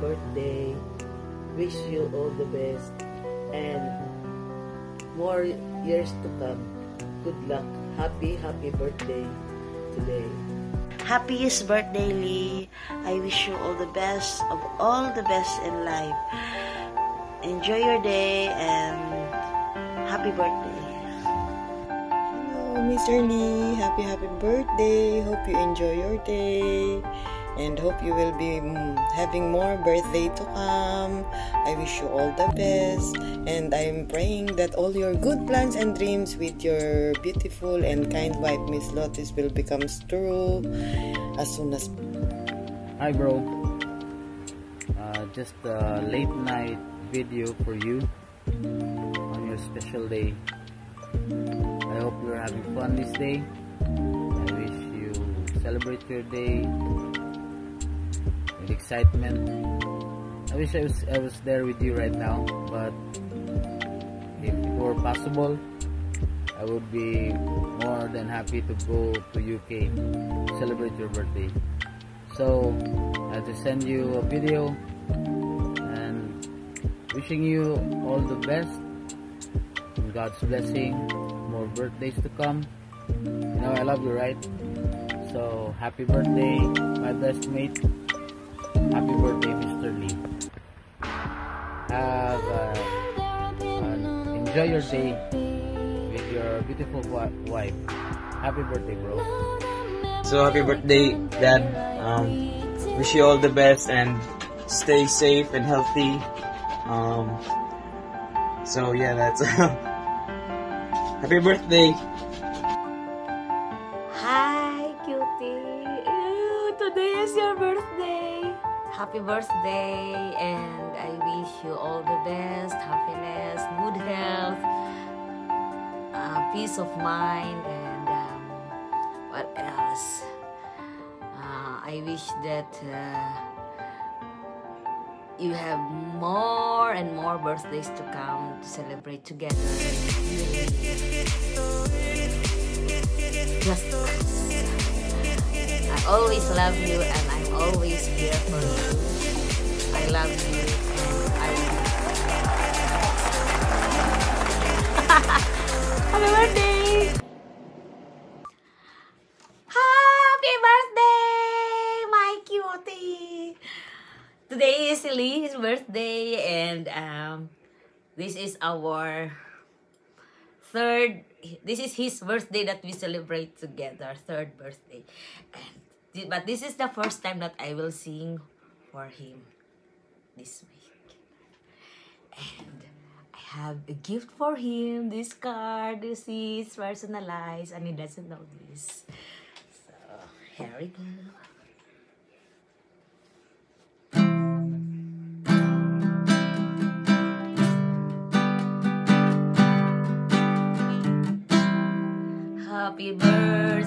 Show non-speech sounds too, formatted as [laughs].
birthday. Wish you all the best and more years to come. Good luck. Happy, happy birthday today. Happiest birthday, Lee. I wish you all the best of all the best in life. Enjoy your day and happy birthday. Hello, Mr. Lee. Happy, happy birthday. Hope you enjoy your day. And hope you will be mm, having more birthday to come. I wish you all the best. And I'm praying that all your good plans and dreams with your beautiful and kind wife, Miss Lotus, will become true as soon as Hi bro. Uh, just a late night video for you on your special day. I hope you're having fun this day. I wish you celebrate your day with excitement. I wish I was I was there with you right now, but if it were possible, I would be more than happy to go to UK to celebrate your birthday. So I to send you a video and wishing you all the best and God's blessing, more birthdays to come. You know I love you, right? So happy birthday, my best mate. Happy birthday, Mr. Lee. Have uh, uh, enjoy your day with your beautiful wife. Happy birthday, bro. So happy birthday, Dad. Um, wish you all the best and stay safe and healthy. Um, so yeah, that's [laughs] happy birthday. Hi, cutie. Ew, today is your birthday. Happy birthday, and I wish you all the best, happiness, good health, uh, peace of mind, and um, what else? Uh, I wish that uh, you have more and more birthdays to come to celebrate together. Just always love you and I'm always here for you. I love you and I [laughs] Happy birthday! Happy birthday, my cutie! Today is Lee's birthday and um, this is our third this is his birthday that we celebrate together third birthday and but this is the first time that i will sing for him this week. And i have a gift for him. This card see it's personalized. And he doesn't know this. So here we go. Happy birthday